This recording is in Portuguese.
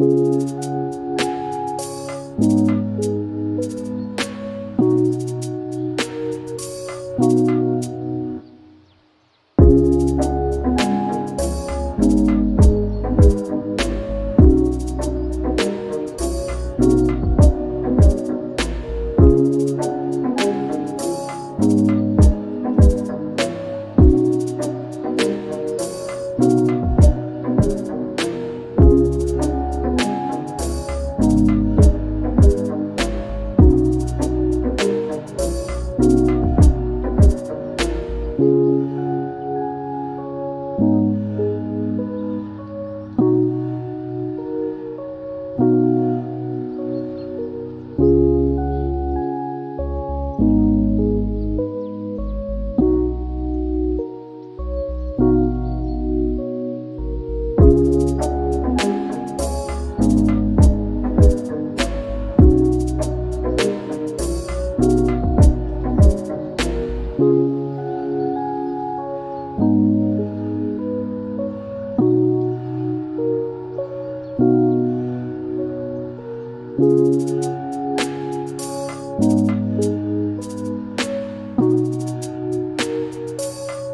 Música